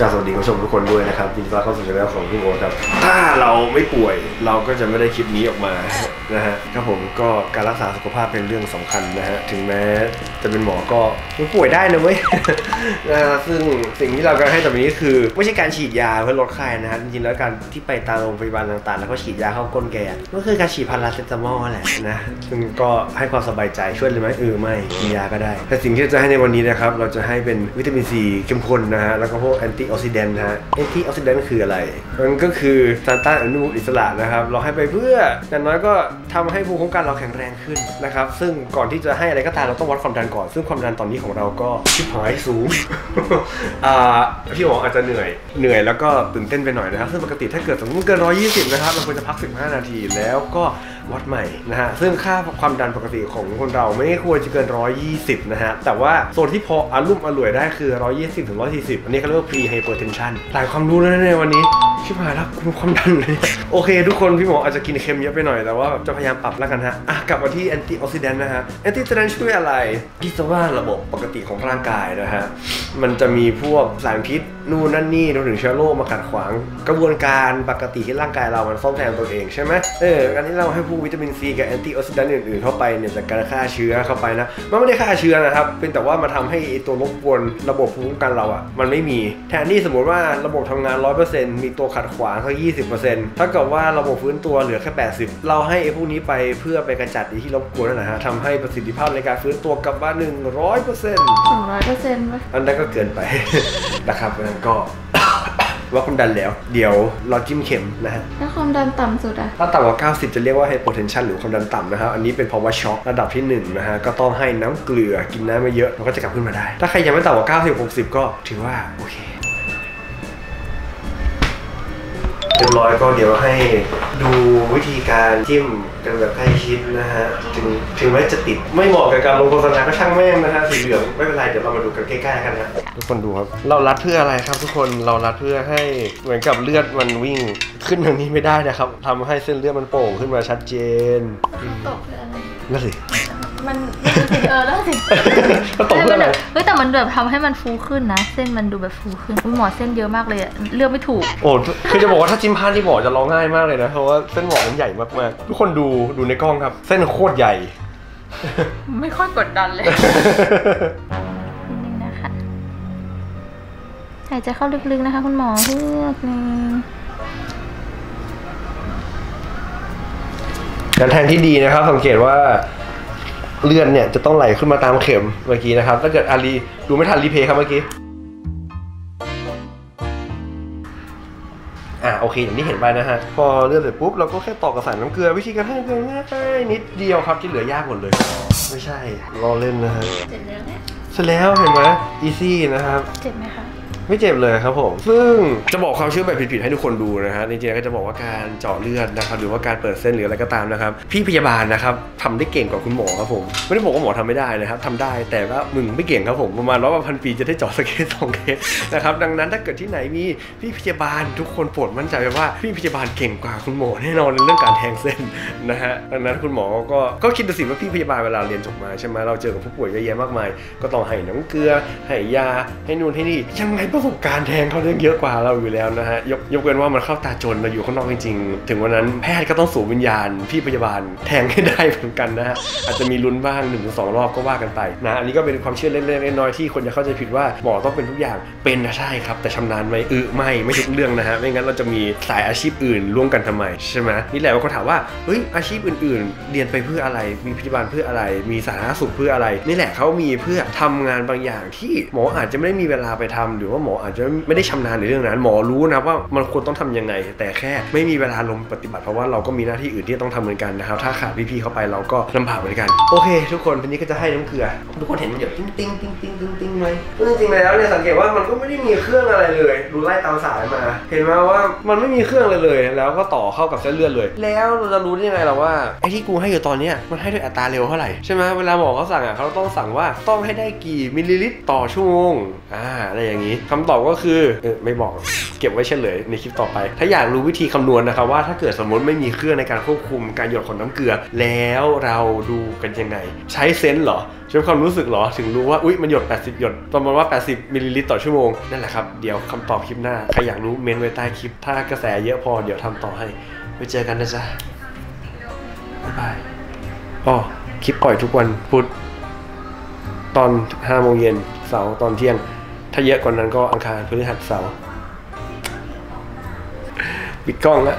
กราสวัสดีคุณผู้ชมทุกคนด้วยนะครับยินดีต้อนรับเข้าสู่ช่องของพี่โอ๊ตครับ ถ้าเราไม่ป่วยเราก็จะไม่ได้คลิปนี้ออกมานะฮะครับผมก็การรักษาสุขภาพเป็นเรื่องสำคัญนะฮะถึงแม้จะเป็นหมอก็มันป่วยได้นะเว้ยนะฮะซึ่งสิ่งที่เรากำลังให้ต่อไปนี้คือ ไม่ใช่การฉีดยาเพื่อลดไข้นะฮะจริงๆแล้วการที่ไปตามโรงพยาบาลต่างๆ แล้วก็ฉีดยาเข้าก้นแกก็คือการฉีดพาราเซตามอลแหละนะซึ่งก็ให้ความสบายใจช่วยเลยไหมเออไม่กินยาก็ได้ แต่สิ่งที่จะให้ในวันนี้นะครับเราจะให้เป็นวิตามินซีเข้มข้นนะฮะแล้วก็พวกแอนตี้ออกซิแดนต์นะฮะแอนตี้ออกซิแดนต์คืออะไร มันก็คือสารต้านอนุมูลอิสระนะครับ เราให้ไปเพื่ออย่างน้อยก็ทำให้ภูมิคุ้มกันเราแข็งแรงขึ้นนะครับ ซึ่งก่อนที่จะให้อะไรก็ตามเราต้องวัดความดันก่อน ซึ่งความดันตอนนี้ของเราก็ชิบหายสูงพี่หมออาจจะเหนื่อยเหนื่อยแล้วก็ตื่นเต้นไปหน่อยนะครับ ซึ่งปกติถ้าเกิดสมมติเกิน120 นะครับเราควรจะพัก 15 นาทีแล้วก็ วัดใหม่นะฮะซึ่งค่าความดันปกติของคนเราไม่ควรจะเกิน 120 นะฮะ แต่ว่าโซนที่พออารมุ่มอร่วยได้คือ 120ถึง140 อันนี้เขาเรียกว่า pre hypertension หลายความรู้แล้วนะในวันนี้ ชิบหายแล้วคุมความดันเลย โอเค ทุกคนพี่หมออาจจะกินเค็มเยอะไปหน่อยแต่ว่าจะพยายามปรับแล้วกันฮะอะกลับมาที่ antioxidant นะฮะ antioxidant ช่วยอะไรที่จะว่าระบบปกติของร่างกายนะฮะมันจะมีพวกสารพิษ นู่นนั่นนี่รวมถึงเชื้อโรคมาขัดขวาง กระบวนการปกติที่ร่างกายเรามันซ่อมแซมตัวเองใช่ไหมเออการที่เราให้พวกวิตามินซีกับ antioxidant อื่นๆเข้าไปเนี่ยจากการฆ่าเชื้อเข้าไปนะมันไม่ได้ฆ่าเชื้อนะครับเป็นแต่ว่ามาทำให้ไอ้ตัวรบกวนระบบภูมิคุ้มกันเราอะมันไม่มีแทนที่สมมติว่าระบบทำงาน 100%มีตัวขัดขวางแค่20%ถ้าเกิดว่าระบบฟื้นตัวเหลือแค่ 80 เราให้ไอ้พวกนี้ไปเพื่อไปกระจัดไอ้ที่รบกวนนั่นนะฮะทำให้ประสิทธิภาพในการฟื้นตัวกลับมา100%หนึ่งร้อยเปอร์เซ็นต์ไหมอันนั้นก็เกินไปนะครับงั้นก็ ว่าความดันแล้ว เดี๋ยวเราจิ้มเข็มนะฮะ แล้วความดันต่ำสุดอะถ้าต่ำกว่า 90 จะเรียกว่า hypotension หรือความดันต่ำนะครับ อันนี้เป็นภาวะช็อกระดับที่1นะฮะ ก็ต้องให้น้ำเกลือกินน้ำไม่เยอะเราก็จะกลับขึ้นมาได้ ถ้าใครยังไม่ต่ำกว่า 90 60 ก็ถือว่า โอเค เรียบร้อยก็เดี๋ยวให้ดูวิธีการจิ้มกันแบบใกล้ชิดนะฮะถึงถึงแม้จะติดไม่เหมาะกับการลงโฆษณาก็ช่างแม่งนะฮะสีเหลืองไม่เป็นไรเดี๋ยวเรามาดูกันใกล้ๆกันนะทุกคนดูครับ เรารัดเพื่ออะไรครับ ทุกคนเรารัดเพื่อให้เหมือนกับเลือดมันวิ่งขึ้นทางนี้ไม่ได้นะครับทำให้เส้นเลือดมันโป่งขึ้นมาชัดเจนตกเพื่ออะไรนั่นสิ มันเออแล้วสิก็ตกเพื่ออะไรเฮ้ยแต่มันแบบทำให้มันฟูขึ้นนะ เส้นมันดูแบบฟูขึ้นอุ๊ยหมอเส้นเยอะมากเลยอะเลือกไม่ถูก โอ้คือจะบอกว่าถ้าจิ้มพลาดที่หมอจะร้องง่ายมากเลยนะเพราะว่าเส้นหมอมันใหญ่มากๆทุกคนดูดูในกล้องครับ เส้นโคตรใหญ่ ไม่ค่อยกดดันเลยนิดนึงนะคะหายใจเข้าลึกๆนะคะคุณหมอเพื่อนึงแนวทางที่ดีนะครับสังเกตว่า เลือดเนี่ยจะต้องไหลขึ้นมาตามเข็มเมื่อกี้นะครับ ถ้าเกิดอารีดูไม่ทันรีเพย์ครับเมื่อกี้ อะโอเคอย่างที่เห็นไปนะฮะ พอเจาะเลือดเสร็จปุ๊บเราก็แค่ต่อกับสายน้ำเกลือ วิธีการให้น้ำเกลือง่ายนิดเดียวครับที่เหลือยากหมดเลย ไม่ใช่ล้อเล่นนะฮะเจ็บแล้วเนี่ยเสร็จแล้วเห็นไหม easy นะครับ เจ็บไหมคะ ไม่เจ็บเลยครับผม ซึ่งจะบอกความเชื่อแบบผิดๆให้ทุกคนดูนะฮะจริงๆก็จะบอกว่าการเจาะเลือดนะครับหรือว่าการเปิดเส้นหรืออะไรก็ตามนะครับ พี่พยาบาลนะครับทำได้เก่งกว่าคุณหมอครับผม ไม่ได้บอกว่าหมอทำไม่ได้นะครับทำได้แต่ว่ามึงไม่เก่งครับผมประมาณร้อยพันปีจะได้เจาะสักเคสสองเคสนะครับดังนั้นถ้าเกิดที่ไหนมีพี่พยาบาลทุกคนโปรดมั่นใจไว้ว่าพี่พยาบาลเก่งกว่าคุณหมอแน่นอนในเรื่องการแทงเส้นนะฮะดังนั้นคุณหมอก็ก็คิดดูสิว่าพี่พยาบาลเวลาเรียนจบมาใช่ไหมเราเจอกับผู้ป่วยเยอะแยะมากมาย ก็ต้องให้น้ำเกลือให้ยาให้นู่นให้นี่ยังไงประสบการณ์แทงเขาเรื่องเยอะกว่าเราอยู่แล้วนะฮะยกยกเว้นว่ามันเข้าตาจนเราอยู่ข้างนอกจริงๆ ถึงวันนั้นแพทย์ก็ต้องสูบวิญญาณพี่พยาบาลแทงให้ได้เหมือนกันนะฮะอาจจะมีลุ้นบ้าง1นถึงสรอบก็ว่ากันไปนะอันนี้ก็เป็นความเชื่อเล็กๆน้อยๆที่คนจะเข้าใจผิดว่าหมอต้องเป็นทุกอย่างเป็นนะใช่ครับ แต่ชำนาญไหมเออไม่ไม่ทุกเรื่องนะฮะไม่งั้นเราจะมีสายอาชีพอื่นร่วมกันทำไมใช่ไหมนี่แหละก็ถามว่าเฮ้ยอาชีพอื่น ๆ เรียนไปเพื่ออะไรมีพยาบาลเพื่ออะไร มีสาธารณสุขเพื่ออะไร นี่แหละเขามีเพื่อทำงานบางอย่างที่หมออาจจะไม่ได้มีเวลาไปทำหรือว่าหมออาจจะไม่ได้ชำนาญในเรื่องนั้น หมอรู้นะว่ามันควรต้องทำยังไง แต่แค่ไม่มีเวลาลงปฏิบัติเพราะว่าเราก็มีหน้าที่อื่นที่ต้องทำเหมือนกันนะครับ ถ้าขาดพี่ๆเข้าไปเราก็ลำบากเหมือนกันโอเคทุกคนทีนี้ก็จะให้น้ำเกลือ ทุกคนเห็นมันหยดติ้งติ้งติ้งติ้งติ้งติ้งไหมจริงๆแล้วเนี่ยสังเกตว่ามันก็ไม่ได้มีเครื่องอะไรเลยดูไล่ตามสายมา เห็นไหมว่ามันไม่มีเครื่องเลยเลย แล้วก็ต่อเข้ากับเส้นเลือดเลย แล้วเราจะรู้ได้ยังไงล่ะว่าไอ้ที่กูให้อยู่ตอนเนี้ยมันให้ด้วยอัตราเร็วเท่าไหร่ใช่ไหมเวลาหมอเขาสั่งอะเขาต้องสั่งว่าต้องให้ได้กี่มิลลิลิตรต่อชั่วโมงอ่าอะไรอย่างนี้คำตอบก็คือเออไม่บอกเก็บไว้เฉลยในคลิปต่อไป ถ้าอยากรู้วิธีคำนวณนะครับว่าถ้าเกิดสมมติไม่มีเครื่องในการควบคุมการหยดของน้ำเกลือ แล้วเราดูกันยังไง ใช้ sense เหรอใช้ความรู้สึกเหรอ ถึงรู้ว่าอุ๊ยมันหยด 80 หยดประมาณว่า 80 มิลลิลิตรต่อชั่วโมง นั่นแหละครับ เดี๋ยวคำตอบคลิปหน้า ใครอยากรู้เมนต์ไว้ใต้คลิป ถ้ากระแสเยอะพอเดี๋ยวทำต่อให้ไว้เจอกันนะจ๊ะบ๊ายบายอ๋อคลิปปล่อยทุกวันพุธตอน5โมงเย็นเสาร์ตอนเที่ยง ถ้าเยอะกว่านั้นก็อังคารพฤหัสเสาร์ปิดกล้องแล้ว